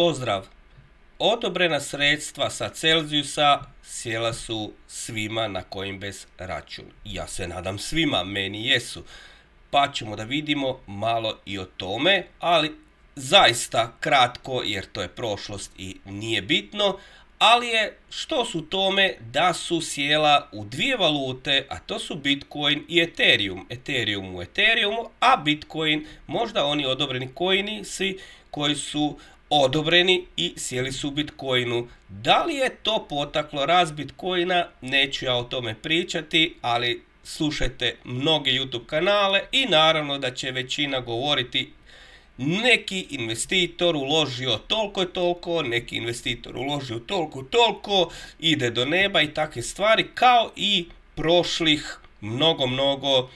Pozdrav! Odobrena sredstva sa Celzijusa sjela su svima na bez račun. Ja se nadam svima, meni jesu. Pa ćemo da vidimo malo i o tome, ali zaista kratko jer to je prošlost i nije bitno, ali je što su tome da su sjela u dvije valute, a to su Bitcoin i Ethereum. Ethereum u Ethereumu, a Bitcoin možda oni odobreni coini svi koji su odobreni i sjeli su u Bitcoinu. Da li je to potaklo raz Bitcoina, neću ja o tome pričati, ali slušajte mnoge YouTube kanale i naravno da će većina govoriti neki investitor uložio toliko i toliko, neki investitor uložio toliko i toliko, ide do neba i takve stvari, kao i prošlih mnogo, mnogo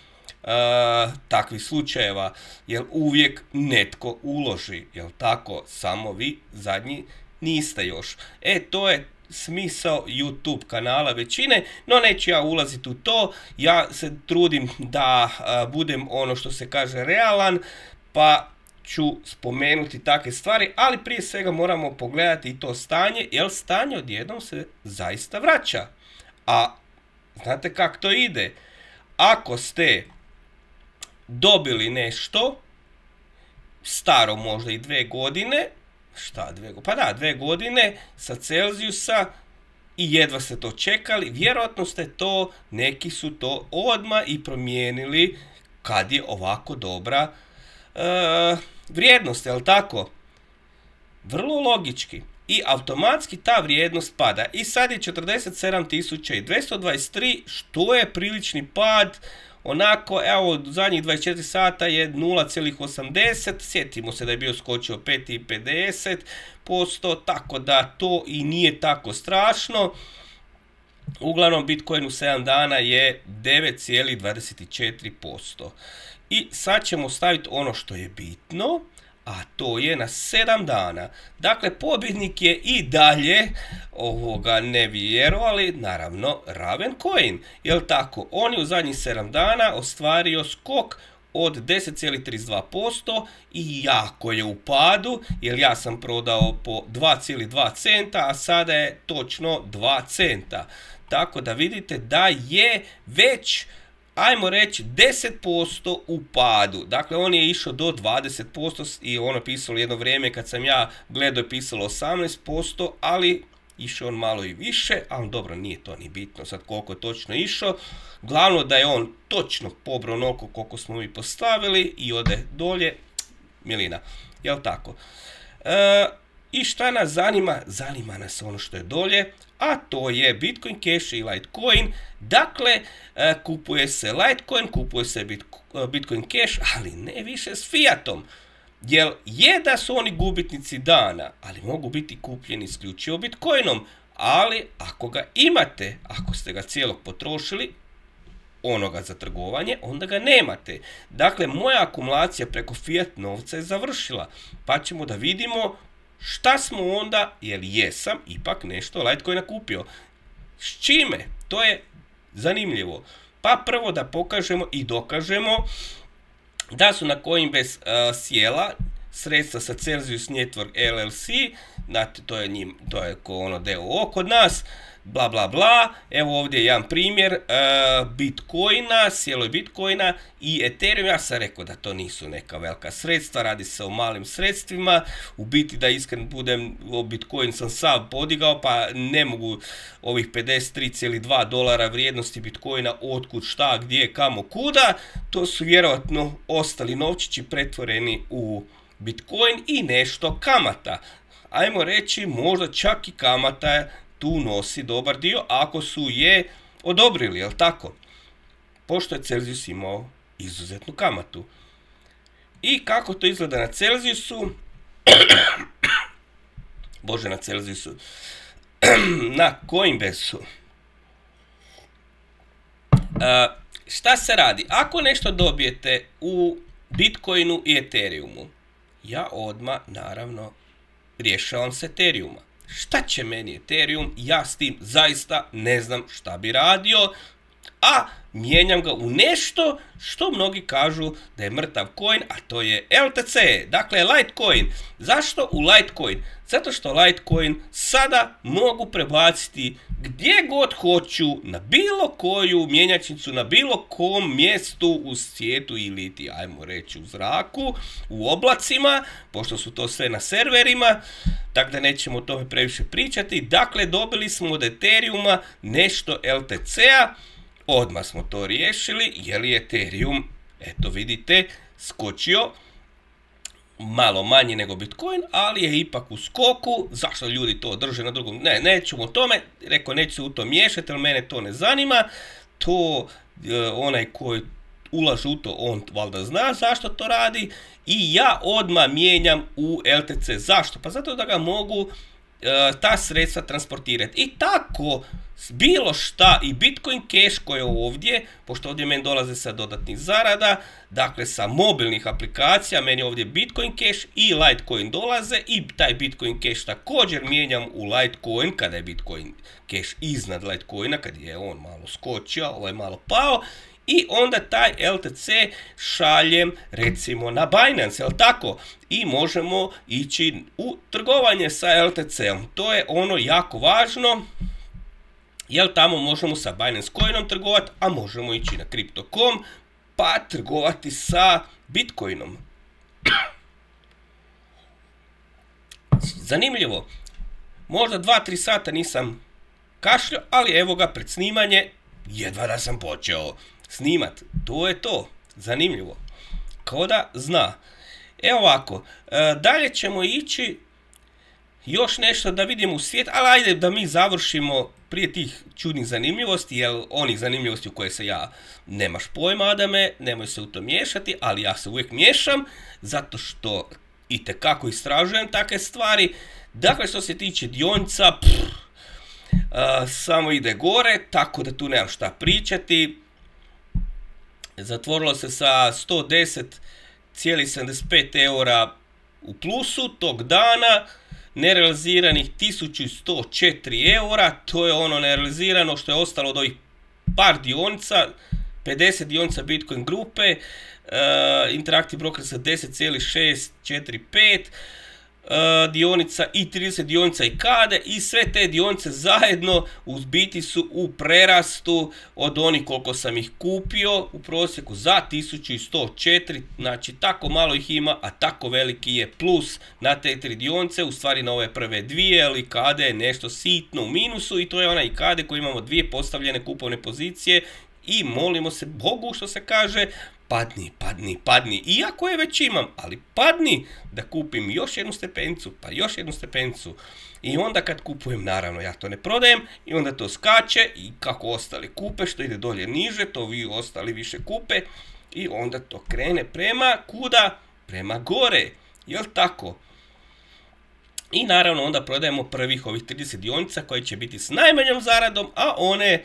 takvih slučajeva, jer uvijek netko uloži, jel tako, samo vi zadnji niste još. E, to je smisao YouTube kanala većine, no neću ja ulaziti u to, ja se trudim da budem ono što se kaže realan, pa ću spomenuti takve stvari, ali prije svega moramo pogledati i to stanje, jer stanje odjednom se zaista vraća. A znate kako to ide? Ako ste dobili nešto, staro možda i dve godine, šta dve godine, pa da, dve godine sa Celzijusa i jedva ste to čekali, vjerojatno ste to, neki su to odma i promijenili kad je ovako dobra e, vrijednost, jel tako? Vrlo logički. I automatski ta vrijednost pada. I sad je 47.223, što je prilični pad Onako, evo, zadnjih 24 sata je 0,80, sjetimo se da je bio skočio 5,50%, tako da to i nije tako strašno. Uglavnom, Bitcoin u 7 dana je 9,24%. I sad ćemo staviti ono što je bitno a to je na 7 dana. Dakle, pobjednik je i dalje, ovoga ne vjerovali, naravno Ravencoin. Jel tako? On je u zadnjih 7 dana ostvario skok od 10,32% i jako je u padu, jer ja sam prodao po 2,2 centa, a sada je točno 2 centa. Tako da vidite da je već ajmo reći 10% u padu. Dakle, on je išao do 20% i ono pisalo jedno vrijeme kad sam ja gledao je pisalo 18%, ali išao on malo i više, ali dobro, nije to ni bitno sad koliko je točno išao. Glavno da je on točno pobrao onoliko koliko smo mi postavili i ode dolje, milina, jel tako? E, I šta nas zanima? Zanima nas ono što je dolje, a to je Bitcoin Cash i Litecoin. Dakle, e, kupuje se Litecoin, kupuje se e, Bitcoin Cash, ali ne više s Fiatom. Jer je da su oni gubitnici dana, ali mogu biti kupljeni isključivo Bitcoinom. Ali ako ga imate, ako ste ga cijelog potrošili, onoga za trgovanje, onda ga nemate. Dakle, moja akumulacija preko fiat novca je završila. Pa ćemo da vidimo Šta smo onda, jer jesam ipak nešto Litecoina kupio. S čime? To je zanimljivo. Pa prvo da pokažemo i dokažemo da su na Coinbase uh, sjela sredstva sa Celsius Network LLC, znate, to je njim, to je ko ono DOO kod nas, bla bla bla, evo ovdje je jedan primjer uh, Bitcoina, sjelo Bitcoina i Ethereum, ja sam rekao da to nisu neka velika sredstva, radi se o malim sredstvima, u biti da iskren budem, o Bitcoin sam sav podigao, pa ne mogu ovih 53,2 dolara vrijednosti Bitcoina otkud, šta, gdje, kamo, kuda, to su vjerojatno ostali novčići pretvoreni u Bitcoin i nešto kamata. Ajmo reći, možda čak i kamata tu nosi dobar dio ako su je odobrili, jel tako? Pošto je Celsius imao izuzetnu kamatu. I kako to izgleda na Celsiusu? Bože, na Celsiusu. na Coinbase-u. šta se radi? Ako nešto dobijete u Bitcoinu i Ethereumu, ja odmah, naravno, rješavam se Ethereuma. Šta će meni Ethereum? Ja s tim zaista ne znam šta bi radio. A mijenjam ga u nešto što mnogi kažu da je mrtav coin, a to je LTC, dakle Litecoin. Zašto u Litecoin? Zato što Litecoin sada mogu prebaciti gdje god hoću, na bilo koju mjenjačnicu, na bilo kom mjestu u svijetu ili ti, ajmo reći, u zraku, u oblacima, pošto su to sve na serverima, tako da nećemo o tome previše pričati. Dakle, dobili smo od Ethereuma nešto LTC-a, Odmah smo to riješili, jer je Ethereum, eto vidite, skočio malo manji nego Bitcoin, ali je ipak u skoku. Zašto ljudi to drže na drugom? Ne, neću o tome, rekao neću se u to miješati, jer mene to ne zanima. To e, onaj koji ulaže u to, on valjda zna zašto to radi. I ja odmah mijenjam u LTC. Zašto? Pa zato da ga mogu ta sredstva transportirati. I tako bilo šta i Bitcoin Cash koji je ovdje, pošto ovdje meni dolaze sa dodatnih zarada, dakle sa mobilnih aplikacija, meni ovdje Bitcoin Cash i Litecoin dolaze i taj Bitcoin Cash također mijenjam u Litecoin kada je Bitcoin Cash iznad Litecoina, kad je on malo skočio, ovaj malo pao i onda taj LTC šaljem recimo na Binance, jel tako? I možemo ići u trgovanje sa LTC-om. To je ono jako važno jer tamo možemo sa Binance Coinom trgovati, a možemo ići na Crypto.com pa trgovati sa Bitcoinom. Zanimljivo, možda 2-3 sata nisam kašljao, ali evo ga pred snimanje, jedva da sam počeo snimat. To je to, zanimljivo. Kao da zna. Evo ovako, e, dalje ćemo ići još nešto da vidimo u svijet, ali ajde da mi završimo prije tih čudnih zanimljivosti, jer onih zanimljivosti u koje se ja nemaš pojma Adame, nemoj se u to miješati, ali ja se uvijek miješam, zato što i tekako istražujem takve stvari. Dakle, što se tiče dionica, samo ide gore, tako da tu nemam šta pričati. Zatvorilo se sa 110,75 eura u plusu tog dana nerealiziranih 1104 eura, to je ono nerealizirano što je ostalo od ovih par dionica, 50 dionica Bitcoin grupe, uh, Interactive Broker sa 10,645, E, dionica i 30 dionica i kade i sve te dionice zajedno u biti su u prerastu od onih koliko sam ih kupio u prosjeku za 1104, znači tako malo ih ima, a tako veliki je plus na te tri dionice, u stvari na ove prve dvije, ali kade je nešto sitno u minusu i to je onaj kade koji imamo dvije postavljene kupovne pozicije i molimo se Bogu što se kaže, padni, padni, padni, iako je već imam, ali padni da kupim još jednu stepencu, pa još jednu stepencu. I onda kad kupujem, naravno ja to ne prodajem, i onda to skače i kako ostali kupe, što ide dolje niže, to vi ostali više kupe i onda to krene prema kuda? Prema gore, jel tako? I naravno onda prodajemo prvih ovih 30 dionica koje će biti s najmanjom zaradom, a one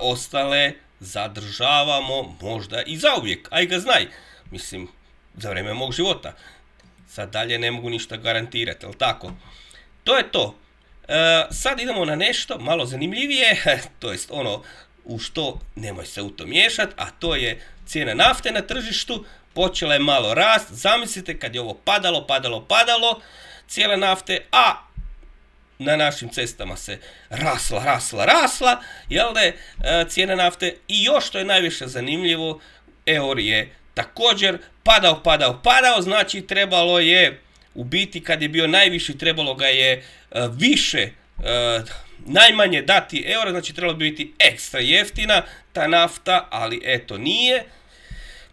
ostale zadržavamo možda i zauvijek, aj ga znaj. Mislim, za vrijeme mog života. Sad dalje ne mogu ništa garantirati, jel tako? To je to. E, sad idemo na nešto malo zanimljivije, to jest ono u što nemoj se u to miješati, a to je cijena nafte na tržištu, počela je malo rast, zamislite kad je ovo padalo, padalo, padalo, cijela nafte, a na našim cestama se rasla, rasla, rasla, jel da je cijena nafte i još što je najviše zanimljivo, eur je također padao, padao, padao, znači trebalo je u biti kad je bio najviši trebalo ga je e, više e, najmanje dati eura, znači trebalo bi biti ekstra jeftina ta nafta, ali eto nije.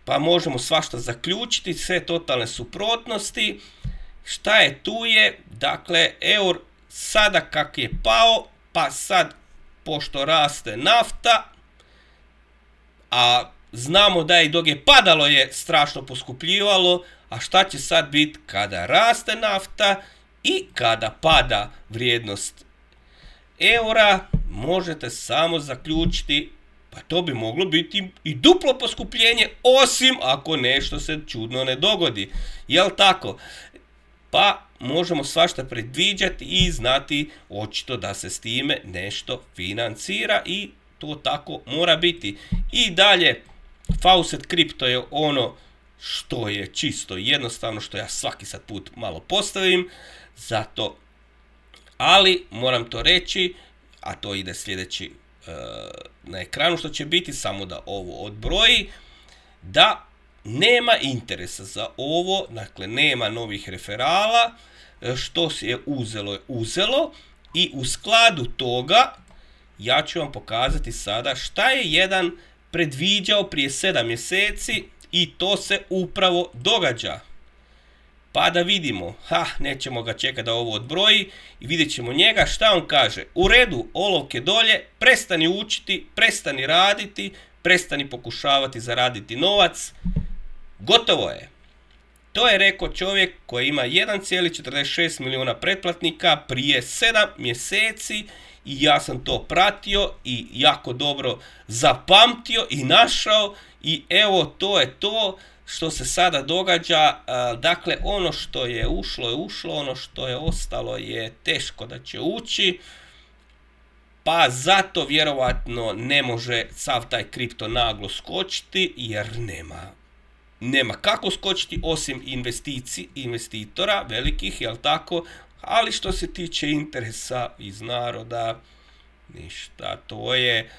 Pa možemo svašta zaključiti, sve totalne suprotnosti. Šta je tu je? Dakle, eur sada kak je pao, pa sad pošto raste nafta, a znamo da i dok je padalo je strašno poskupljivalo, a šta će sad biti kada raste nafta i kada pada vrijednost eura, možete samo zaključiti pa to bi moglo biti i duplo poskupljenje, osim ako nešto se čudno ne dogodi. Jel tako? Pa možemo svašta predviđati i znati očito da se s time nešto financira i to tako mora biti. I dalje, Faucet Crypto je ono što je čisto jednostavno, što ja svaki sad put malo postavim, zato, ali moram to reći, a to ide sljedeći e, na ekranu što će biti, samo da ovo odbroji, da nema interesa za ovo, dakle nema novih referala, e, što se je uzelo je uzelo i u skladu toga ja ću vam pokazati sada šta je jedan predviđao prije 7 mjeseci i to se upravo događa. Pa da vidimo, ha, nećemo ga čekati da ovo odbroji i vidjet ćemo njega šta on kaže. U redu, olovke dolje, prestani učiti, prestani raditi, prestani pokušavati zaraditi novac. Gotovo je. To je rekao čovjek koji ima 1,46 milijuna pretplatnika prije 7 mjeseci i ja sam to pratio i jako dobro zapamtio i našao i evo to je to što se sada događa. Dakle, ono što je ušlo je ušlo, ono što je ostalo je teško da će ući. Pa zato vjerovatno ne može sav taj kripto naglo skočiti jer nema nema kako skočiti osim investiciji, investitora velikih, jel tako? Ali što se tiče interesa iz naroda, ništa, to je,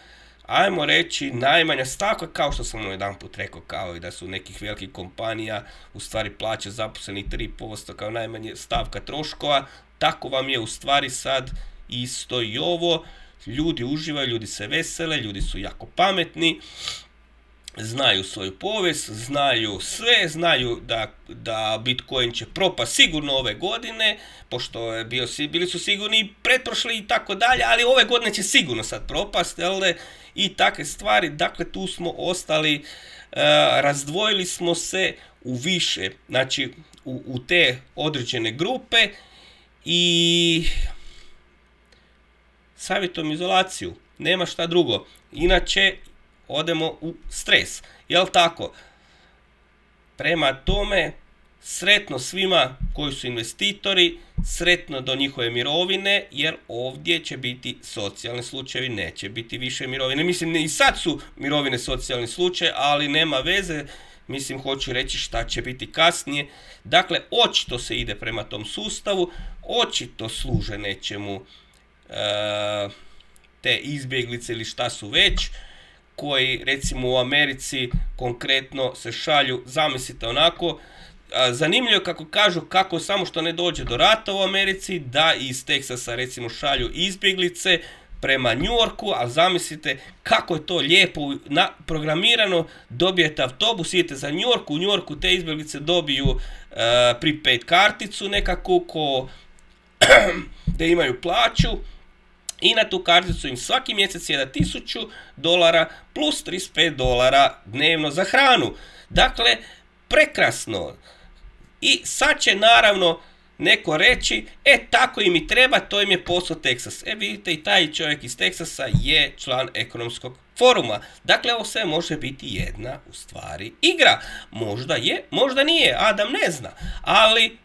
ajmo reći, najmanja stavka, kao što sam jedan put rekao, kao i da su nekih velikih kompanija u stvari plaće zaposleni 3% kao najmanje stavka troškova, tako vam je u stvari sad isto i ovo, ljudi uživaju, ljudi se vesele, ljudi su jako pametni, znaju svoju povijest, znaju sve, znaju da, da Bitcoin će propast sigurno ove godine, pošto je bio, bili su sigurni i pretprošli i tako dalje, ali ove godine će sigurno sad propast, jel i takve stvari, dakle tu smo ostali, uh, razdvojili smo se u više, znači u, u te određene grupe i savjetom izolaciju, nema šta drugo. Inače, odemo u stres. Jel tako? Prema tome, sretno svima koji su investitori, sretno do njihove mirovine, jer ovdje će biti socijalni slučajevi, neće biti više mirovine. Mislim, i sad su mirovine socijalni slučaj, ali nema veze, mislim, hoću reći šta će biti kasnije. Dakle, očito se ide prema tom sustavu, očito služe nečemu e, te izbjeglice ili šta su već, koji recimo u Americi konkretno se šalju, zamislite onako, zanimljivo kako kažu kako samo što ne dođe do rata u Americi, da iz Teksasa recimo šalju izbjeglice prema Njorku, a zamislite kako je to lijepo programirano, dobijete autobus, idete za Njorku, u Njorku te izbjeglice dobiju uh, prepaid karticu nekako ko da imaju plaću, i na tu karticu im svaki mjesec jeda 1000 dolara plus 35 dolara dnevno za hranu. Dakle, prekrasno. I sad će naravno neko reći, e tako im i treba, to im je posao Texas. E vidite i taj čovjek iz Teksasa je član ekonomskog foruma. Dakle, ovo sve može biti jedna u stvari igra. Možda je, možda nije, Adam ne zna. Ali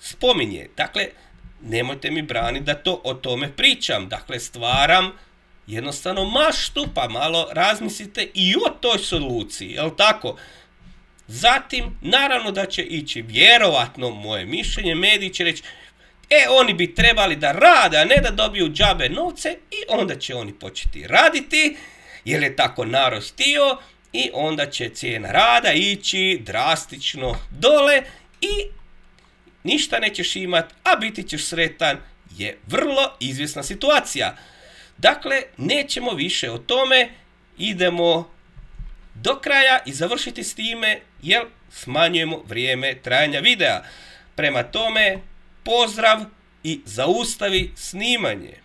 spominje. Dakle, nemojte mi braniti da to o tome pričam. Dakle, stvaram jednostavno maštu, pa malo razmislite i o toj soluciji, jel tako? Zatim, naravno da će ići, vjerovatno, moje mišljenje, mediji će reći, e, oni bi trebali da rade, a ne da dobiju džabe novce i onda će oni početi raditi, jer je tako narod i onda će cijena rada ići drastično dole i ništa nećeš imat, a biti ćeš sretan je vrlo izvjesna situacija. Dakle, nećemo više o tome, idemo do kraja i završiti s time, jer smanjujemo vrijeme trajanja videa. Prema tome, pozdrav i zaustavi snimanje.